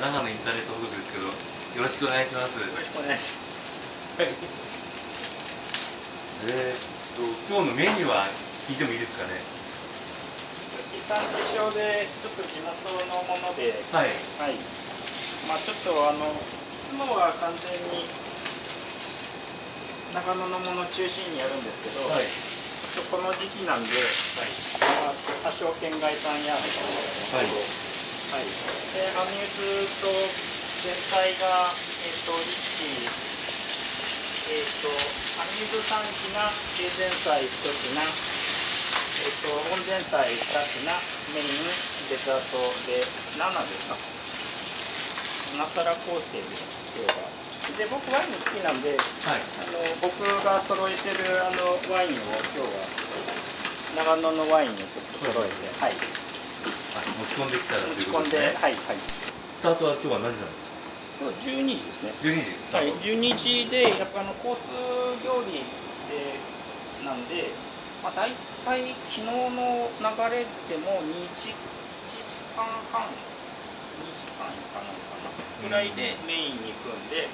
長野インターネット放ですけどよろしくお願いしますお願いします。はい。えーっと今日のメニューは聞いてもいいですかね？地産地消でちょっと地元のもので、はいはい。まあちょっとあのいつもは完全に長野のもの中心にやるんですけど、はいこの時期なんで、まあ多少県外産やはい。はいはい。でアミューズと全体がえっ、と一気えっ、とアミューズ3品、経前菜1品。えっと、温前菜2品、メイン、デザートで7ですか。7皿構成です、今日は。で、僕ワイン好きなんで、はいあの僕が揃えてるあのワインを今日は長野のワインをちょっと揃えて、はい。あ持ち込んできたらということで、ね、ではい、はい。スタートは今日は何時なんですか？今日12時ですね。12時スタはいート、、12時でやっぱあのコース料理でなんで、まあ、大体昨日の流れでも2時 ,1 時間半2時間かなんかなぐらいでメインに行くんで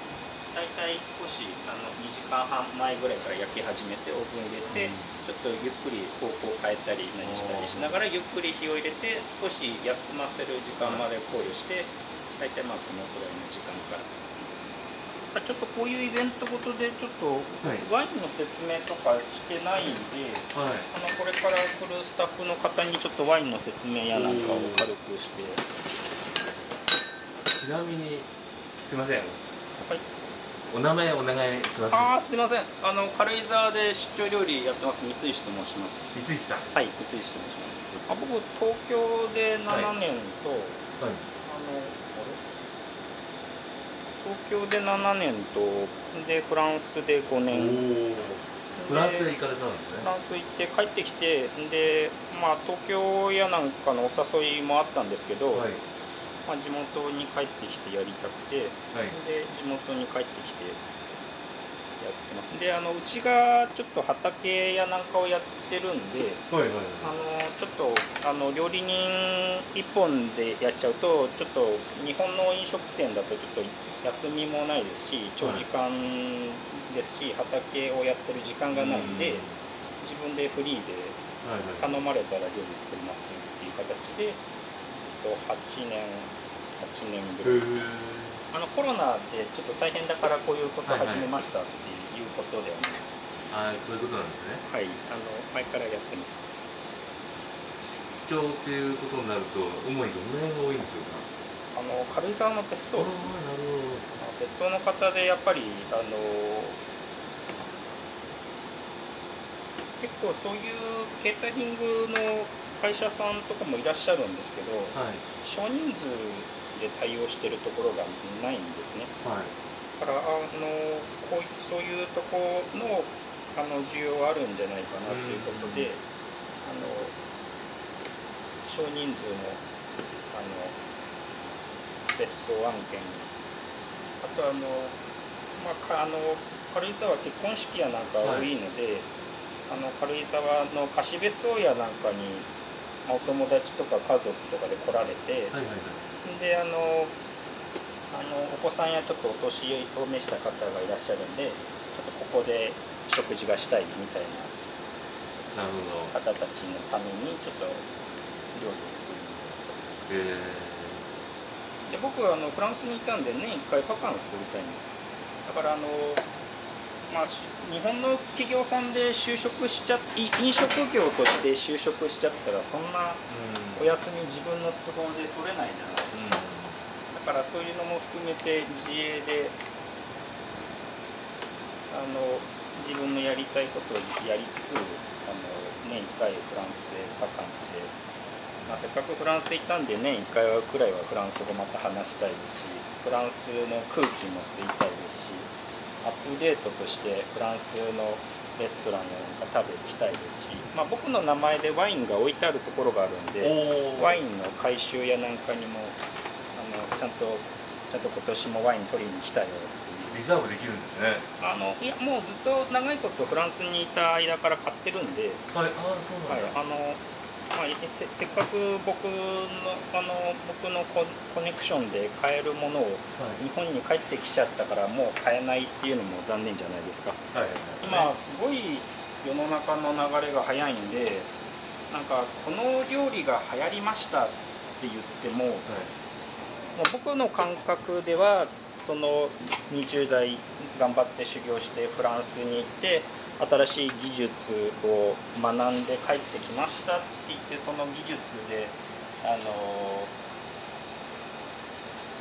大体少しあの2時間半前ぐらいから焼き始めてオーブン入れて、ちょっとゆっくり方向変えたり何したりしながらゆっくり火を入れて少し休ませる時間まで考慮して大体まあこのくらいの時間から。ちょっとこういうイベントごとでちょっとはい。ワインの説明とかしてないんで、はい。あのこれから来るスタッフの方にちょっとワインの説明やなんかを軽くして、ちなみにすいません。はい、お名前お願いします。ああすいません。あの軽井沢で出張料理やってます。三石と申します。三石さん。はい三石と申します。あ僕東京で7年と、はい。あのあれ？東京で7年とでフランスで5年。フランスへ行かれたんですね。フランス行って帰ってきてで、まあ、東京やなんかのお誘いもあったんですけど、はいまあ、地元に帰ってきてやりたくてはい。で地元に帰ってきてやってます。であのうちがちょっと畑やなんかをやってるんではいはいあのちょっとあの料理人一本でやっちゃうとちょっと日本の飲食店だとちょっと休みもないですし長時間ですし、畑をやってる時間がないんで、自分でフリーではいはい。頼まれたら料理作りますっていう形でと8年8年ぐらい、あのコロナでちょっと大変だからこういうことを始めましたっていうことではないです。ああそういうことなんですね。はいあの前からやってます。出張ということになると主にどんな辺が多いんでしょうか？あの軽井沢の別荘ですね。別荘の方でやっぱりあの結構そういうケータリングの会社さんとかもいらっしゃるんですけど、どはい。少人数で対応してるところがないんですね。はい。だからあのこういそういうところのあの需要はあるんじゃないかなということで、あの少人数のあの別荘案件あとあの、まあ、かあの軽井沢は結婚式やなんか多いので、あの軽井沢の貸別荘やなんかに、まあお友達とか家族とかで来られて、はいはいはい。であのあのお子さんやちょっとお年を召した方がいらっしゃるんでちょっとここで食事がしたいみたいな方たちのためにちょっと料理を作りに行えったで僕はあのフランスにいたんで年1回バカンス取りたいんです。だからあのまあ、し日本の企業さんで就職しちゃい飲食業として就職しちゃったらそんなーお休み自分の都合で取れないじゃないですか、だからそういうのも含めて自営であの自分のやりたいことをやりつつあの年1回フランスでバカンスで、まあ、せっかくフランス行ったんで年1回くらいはフランス語また話したいですしフランスの空気も吸いたいですしアップデートとしてフランスのレストランやなんか食べに行きたいですし、まあ、僕の名前でワインが置いてあるところがあるんで。ワインの回収やなんかにもあのちゃんとちゃんと今年もワイン取りに来たよっていう。リザーブできるんですね。あのいやもうずっと長いことフランスにいた間から買ってるんで、はいああそうなんだ、はい、あのまあ、せせっかく僕のあの僕のココネクションで買えるものを日本に帰ってきちゃったからもう買えないっていうのも残念じゃないですか。はいはい。今すごい世の中の流れが早いんでなんかこの料理が流行りましたって言ってもはい。もう僕の感覚ではその20代頑張って修行してフランスに行って新しい技術を学んで帰ってきましたって言ってその技術であの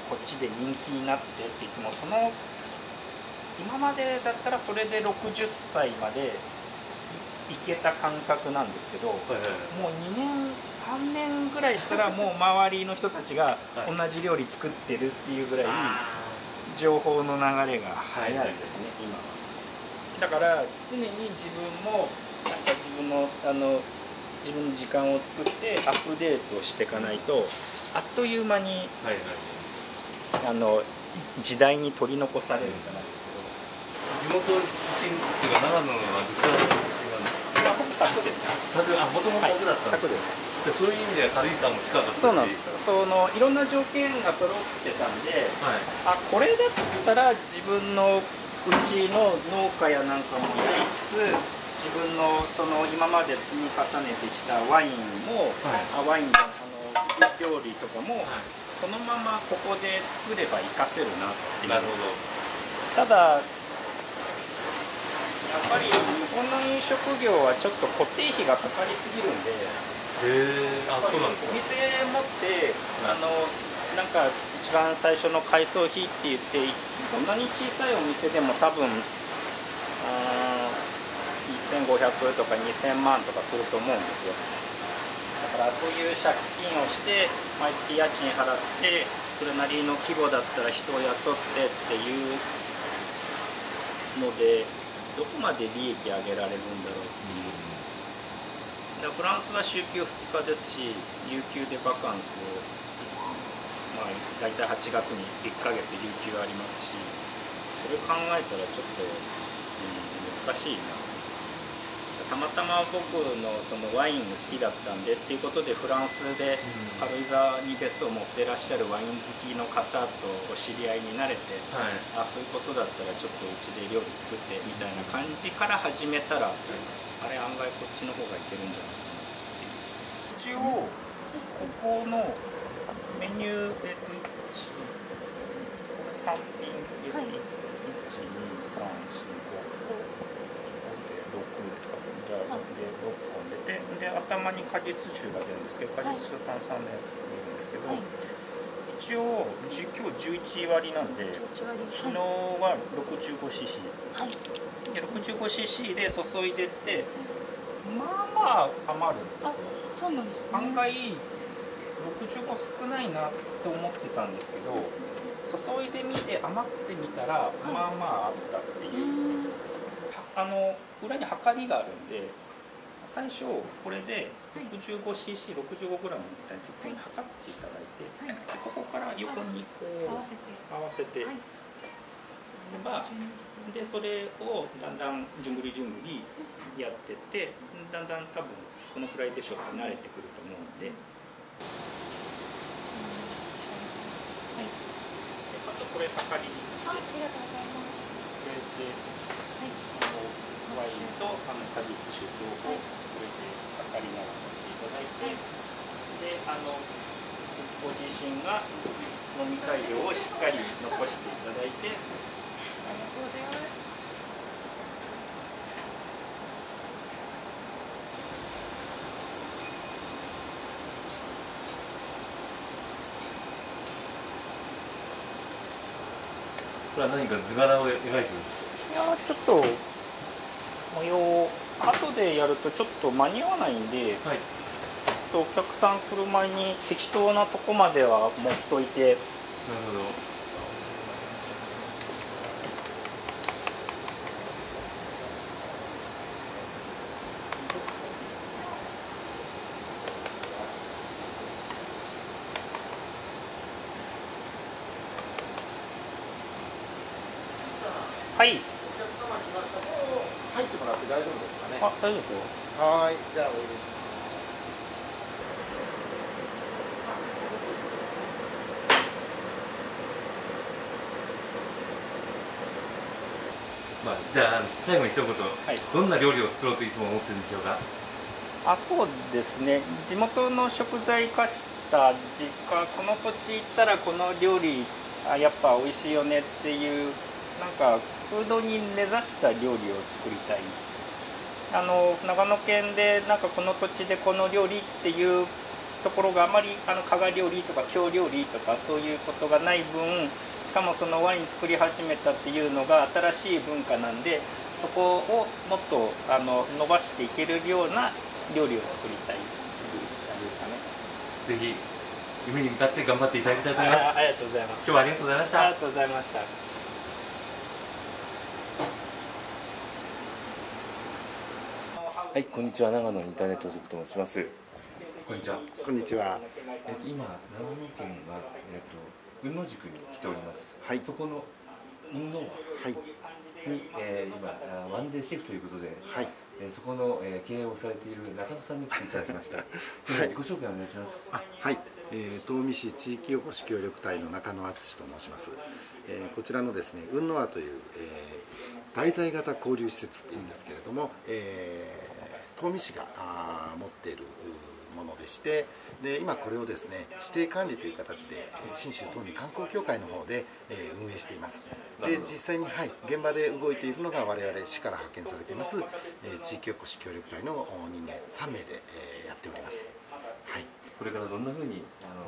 こっちで人気になってって言ってもその今までだったらそれで60歳までいいけた感覚なんですけど。もう2年3年ぐらいしたらもう周りの人たちがはい同じ料理作ってるっていうぐらいあ情報の流れが。早い。はいですね、今は。だから常に自分もなんか自分のあの自分の時間を作ってアップデートしていかないとあっという間にーはいはい。あの時代に取り残されるじゃないですけど。地元出身っていうか長野の実は出身なんですいや僕作ですよ佐久あもともとはい。僕だったんです作ですでそういう意味では軽井沢も近かったし。そうなんです。そのいろんな条件が揃ってたんではい。あこれだったら自分のうちの農家やなんかもやりつつ自分のその今まで積み重ねてきたワインも、はい。あワインのその料理とかも、はそのままここで作れば活かせるなっていう。いなるほど。ただやっぱり日本の飲食業はちょっと固定費がかかりすぎるんであそうなんですおか店持ってあのなんか一番最初の改装費って言ってこんなに小さいお店でも多分あー1500とか2000万とかすると思うんですよ。だからそういう借金をして毎月家賃払ってそれなりの規模だったら人を雇ってっていうのでどこまで利益上げられるんだろうっていう。でフランスは週休2日ですし有給でバカンス、まあ、大体8月に1ヶ月有給ありますしそれ考えたらちょっと、うん、難しいな。たまたま僕のそのワイン好きだったんでっていうことでフランスで軽井沢に別荘を持ってらっしゃるワイン好きの方とお知り合いになれてはい。あそういうことだったらちょっとうちで料理作ってみたいな感じから始めたらあれ案外こっちの方がいけるんじゃないかなっていう。一応ここのメニューえっと1これ3品えっとはい12345で6ですかじゃあで6本出てで頭に果実酒が出るんですけど果実酒と炭酸のやつが出るんですけど、はい。一応じ今日11割なんで11割。昨日は 65cc はい。で 65cc で注いでってまあまあ余るんですよ。そうなんですね。案外65少ないなと思ってたんですけど注いでみて余ってみたら、い。まあまああったってういう、ーん。はあの裏に測りがあるんで最初これではい。65cc65g みたいに適当に測っていただいて、はい。でここから横にこう合わせて。合わせて、はい。まあ基準にしてでそれをだんだんじゅんぐりじゅんぐりやってってだんだん多分このくらいでしょって慣れてくると思うんで。ではい。あとこれ測りにああしてりがとうございます。これではい。あのワインとあの果実酒両方これで測りながらやってい。ただいてであのご自身が飲みたい量をしっかり残していただいてありがとうございますこれは何か図柄を描いてるんですいやちょっと模様後でやるとちょっと間に合わないんでかはい。ちょっとお客さん来る前に適当なとこまでは持っといて。なるほどらって大丈夫ですかね。あ大丈夫ですよ。はい。じゃあお入れし。ますまあ、じゃあ最後に一言、はい、どんな料理を作ろうといつも思ってるんでしょうか？あそうですね。地元の食材化した実家この土地行ったらこの料理あやっぱ美味しいよねっていうなんかフードに根ざした料理を作りたいあの長野県でなんかこの土地でこの料理っていうところがあまりあの加賀料理とか京料理とかそういうことがない分しかもそのワイン作り始めたっていうのが新しい文化なんでそこをもっとあの伸ばしていけるような料理を作りたいっていう感じですかね。ぜひ夢に向かって頑張っていただきたいと思いますあありがとうございます。今日はありがとうございましたありがとうございました。はいこんにちは長野インターネット塾と申しますこんにちはこんにちは。えっと今長野県はえっと雲野宿に来ておりますはいそこの雲野湾はい。に、えー、今あワンデーシェフということで、はい。えーそこの、えー経営をされている中野さんに来ていただきました。は自己紹介お願いします。あ、はい。えー、東御市地域おこし協力隊の中野敦と申します。えーこちらのですね、雲野輪という、えー、滞在型交流施設っていうんですけれども、えー東御市が持っているうものでして、で今これをですね指定管理という形でえー信州東御観光協会の方で、えー運営しています。で実際に、はい、現場で動いているのが我々市から派遣されています、えー地域おこし協力隊のお人間3名で、えーやっております。はい。これからどんな風にあの、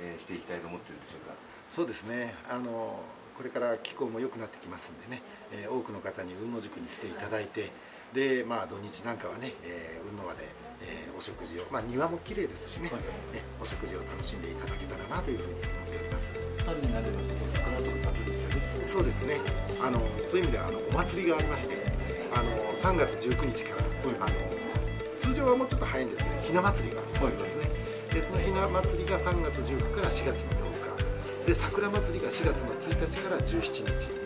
えーしていきたいと思ってるんでしょうか？そうですねあのこれから気候も良くなってきますんでね、えー多くの方に雲野宿に来ていただいてで、まあ、土日なんかはね、えー雲野輪で、えーお食事を、まあ、庭も綺麗ですしね,、はい。ねお食事を楽しんでいただけたらなというふうに思っております。春になればそこ桜とか咲くですよね。そうですね。あのそういう意味ではあのお祭りがありましてあの3月19日から、あの通常はもうちょっと早いんですねひな祭りがありますね、でそのひな祭りが3月19から4月の10日。で桜祭りが4月の1日から17日。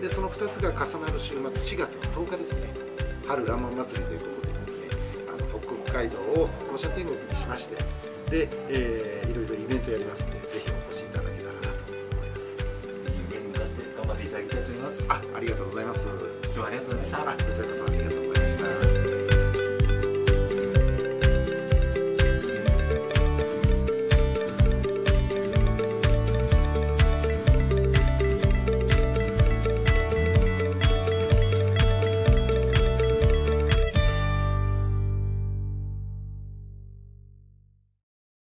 でその2つが重なる週末4月の10日ですね春らんまん祭りということでですねあの北海道を歩行者天国にしましてで、えーいろいろイベントやりますんでぜひお越しいただけたらなと思いますぜひ上に向かって頑張っていただきたいと思います。あありがとうございます今日はありがとうございました。あこちらこそありがとうございました